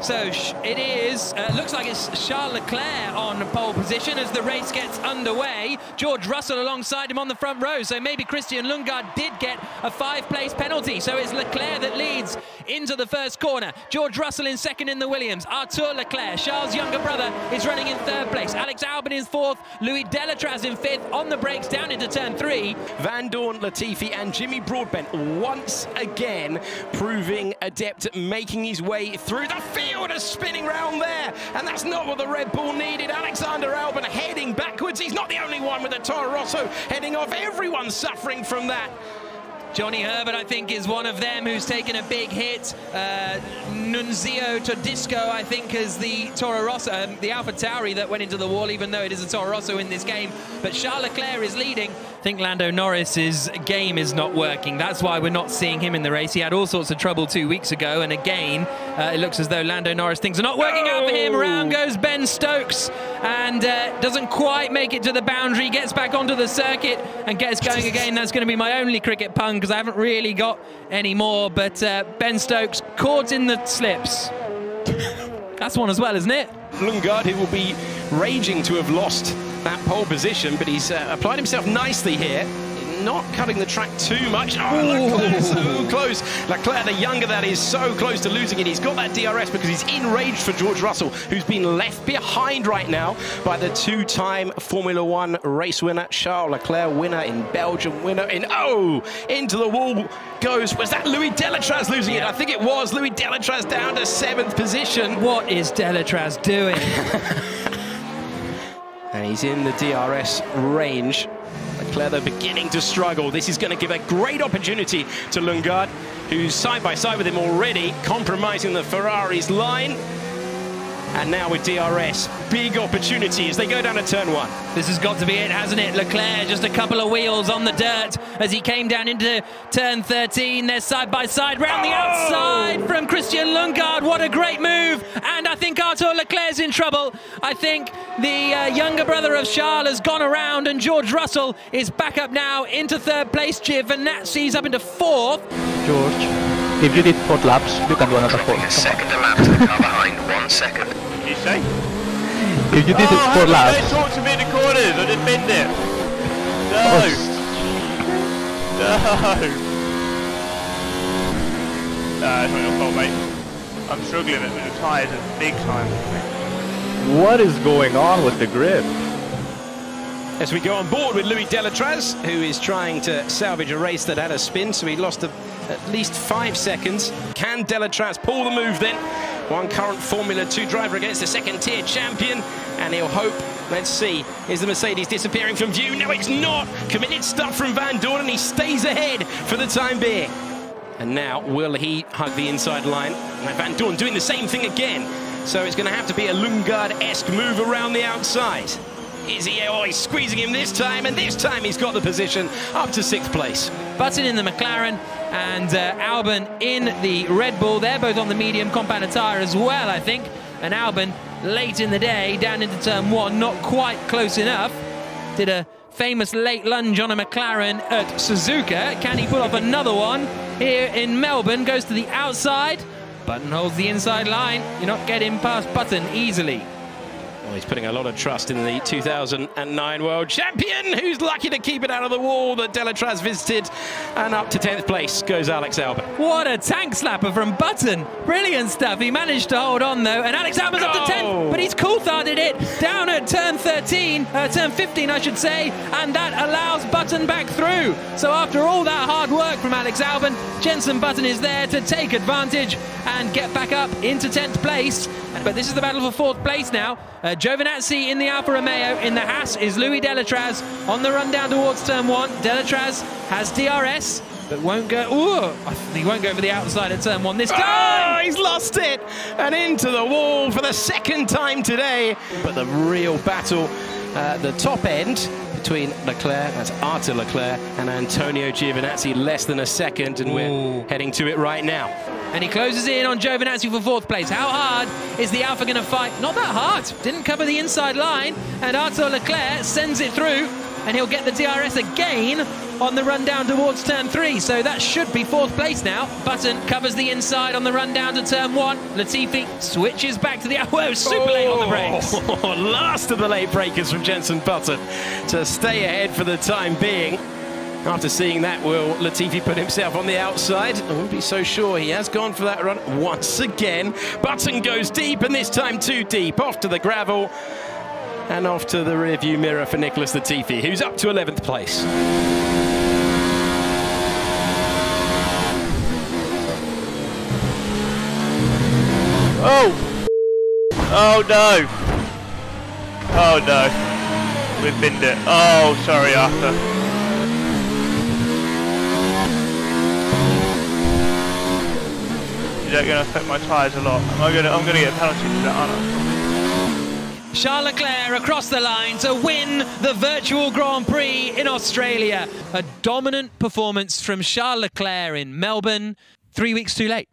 So it is, uh, looks like it's Charles Leclerc on pole position as the race gets underway. George Russell alongside him on the front row. So maybe Christian Lundgaard did get a five-place penalty. So it's Leclerc that leads into the first corner. George Russell in second in the Williams. Arthur Leclerc, Charles' younger brother, is running in third place. Alex Albon is fourth. Louis Delétraz in fifth. On the brakes down into turn three. Vandoorne, Latifi and Jimmy Broadbent once again proving adept at making his way through the field field spinning round there, and that's not what the Red Bull needed. Alexander Albon heading backwards. He's not the only one with the Toro Rosso heading off. Everyone's suffering from that. Johnny Herbert, I think, is one of them who's taken a big hit. Uh, Nunzio Todisco, I think, is the Toro Rosso, um, the Alpha Tauri that went into the wall, even though it is a Toro Rosso in this game. But Charles Leclerc is leading. I think Lando Norris's game is not working. That's why we're not seeing him in the race. He had all sorts of trouble two weeks ago, and again, uh, it looks as though Lando Norris things are not working oh. out for him. Around goes Ben Stokes, and uh, doesn't quite make it to the boundary. Gets back onto the circuit and gets going again. That's going to be my only cricket pun because I haven't really got any more. But uh, Ben Stokes caught in the slips. That's one as well, isn't it? Lundgaard, who will be raging to have lost that pole position, but he's uh, applied himself nicely here not cutting the track too much. Oh, Leclerc so close. Leclerc, the younger that is, so close to losing it. He's got that DRS because he's enraged for George Russell, who's been left behind right now by the two-time Formula One race winner, Charles Leclerc, winner in Belgium, winner in, oh, into the wall goes. Was that Louis Delétraz losing yeah. it? I think it was. Louis Delétraz down to seventh position. What is Delétraz doing? and he's in the DRS range. Leclerc, beginning to struggle. This is going to give a great opportunity to Lundgaard, who's side by side with him already, compromising the Ferrari's line. And now with DRS, big opportunity as they go down to turn one. This has got to be it, hasn't it? Leclerc, just a couple of wheels on the dirt as he came down into turn 13. They're side by side, round oh! the outside from Christian Lundgaard. What a great move. And I think Arthur Leclerc's in trouble. I think the uh, younger brother of Charles has gone around and George Russell is back up now into third place. Giovinazzi's up into fourth. George. If you did four laps, you can do another four. a second lap to the car behind, one second. you say? If you did oh, it for laps. Don't talk to me in the corners, I didn't mean it. No. Oh. No. Nah, it's not your fault, mate. I'm struggling with the tyres big time. What is going on with the grip? As we go on board with Louis Delétraz, who is trying to salvage a race that had a spin, so he lost a, at least five seconds. Can Delétraz pull the move then? One current Formula 2 driver against a second-tier champion, and he'll hope Let's see. Is the Mercedes disappearing from view? No, it's not. Committed stuff from Vandoorne, and he stays ahead for the time being. And now, will he hug the inside line? Vandoorne doing the same thing again. So it's going to have to be a Lundgaard-esque move around the outside. Is he? Oh, he's squeezing him this time, and this time he's got the position up to sixth place. Button in the McLaren and uh, Albon in the Red Bull. They're both on the medium compound tyre as well, I think. And Albon, late in the day, down into turn one, not quite close enough. Did a famous late lunge on a McLaren at Suzuka. Can he pull off another one here in Melbourne? Goes to the outside. Button holds the inside line. You're not getting past Button easily. Well, he's putting a lot of trust in the 2009 world champion, who's lucky to keep it out of the wall that Delétraz visited. And up to 10th place goes Alex Albon. What a tank slapper from Button. Brilliant stuff. He managed to hold on, though. And Alex Albon's up to 10th, but he's coultharded it down at turn 13, uh, turn 15, I should say. And that allows Button back through. So after all that hard work from Alex Albon, Jensen Button is there to take advantage and get back up into 10th place. But this is the battle for fourth place now. Uh, Giovinazzi in the Alfa Romeo. In the Haas is Louis Delétraz on the run down towards turn one. Delétraz has DRS, but won't go. Ooh, he won't go for the outside of turn one this time. Oh, he's lost it and into the wall for the second time today. But the real battle at uh, the top end between Leclerc, that's Arthur Leclerc, and Antonio Giovinazzi, less than a second, and Ooh. we're heading to it right now. And he closes in on Giovinazzi for fourth place. How hard is the Alfa going to fight? Not that hard. Didn't cover the inside line, and Arthur Leclerc sends it through, and he'll get the DRS again on the run down towards turn three, so that should be fourth place now. Button covers the inside on the run down to turn one. Latifi switches back to the oh, whoa, super late on the brakes. Oh, last of the late breakers from Jensen Button to stay ahead for the time being. After seeing that, will Latifi put himself on the outside? I wouldn't be so sure. He has gone for that run once again. Button goes deep, and this time too deep. Off to the gravel and off to the rearview mirror for Nicholas Latifi, who's up to 11th place. Oh! Oh no! Oh no. We've binned it. Oh, sorry, Arthur. Is that going to affect my tyres a lot? Am I to? I'm going to get a penalty for that, aren't I? Charles Leclerc across the line to win the virtual Grand Prix in Australia. A dominant performance from Charles Leclerc in Melbourne, three weeks too late.